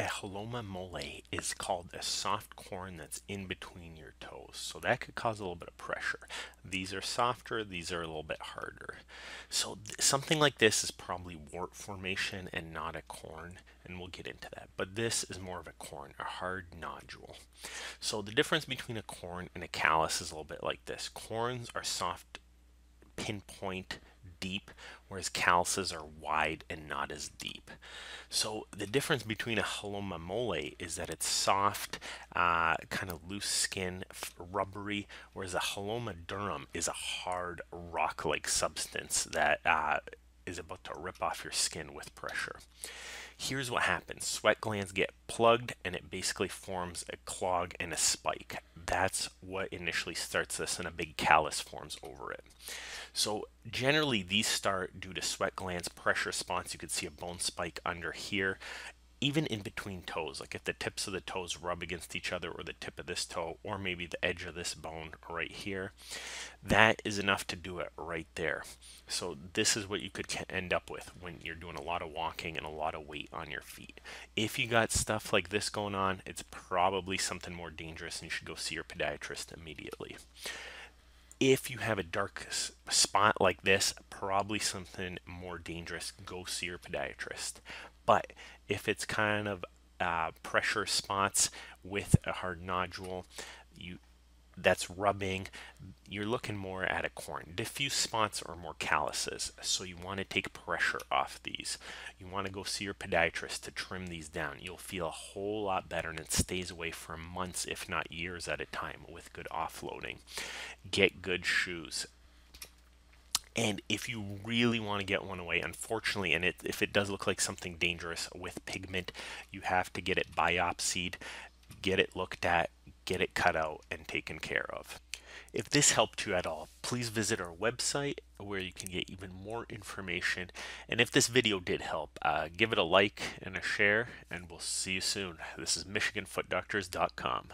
a heloma molle is called a soft corn that's in between your toes. So that could cause a little bit of pressure. These are softer, these are a little bit harder. So something like this is probably wart formation and not a corn, and we'll get into that. But this is more of a corn, a hard nodule. So the difference between a corn and a callus is a little bit like this. Corns are soft pinpoint deep, whereas calluses are wide and not as deep. So the difference between a heloma molle is that it's soft, uh, kind of loose skin, rubbery, whereas a heloma durum is a hard rock-like substance that uh, is about to rip off your skin with pressure. Here's what happens. Sweat glands get plugged and it basically forms a clog and a spike. That's what initially starts this and a big callus forms over it. So generally these start due to sweat glands pressure response. You could see a bone spike under here even in between toes, like if the tips of the toes rub against each other or the tip of this toe or maybe the edge of this bone right here, that is enough to do it right there. So this is what you could end up with when you're doing a lot of walking and a lot of weight on your feet. If you got stuff like this going on, it's probably something more dangerous and you should go see your podiatrist immediately if you have a dark spot like this, probably something more dangerous, go see your podiatrist. But if it's kind of uh, pressure spots with a hard nodule, you that's rubbing, you're looking more at a corn. Diffuse spots are more calluses, so you want to take pressure off these. You want to go see your podiatrist to trim these down. You'll feel a whole lot better and it stays away for months, if not years at a time with good offloading. Get good shoes. And if you really want to get one away, unfortunately, and it, if it does look like something dangerous with pigment, you have to get it biopsied, get it looked at, get it cut out, and taken care of. If this helped you at all, please visit our website where you can get even more information. And if this video did help, uh, give it a like and a share, and we'll see you soon. This is MichiganFootDoctors.com.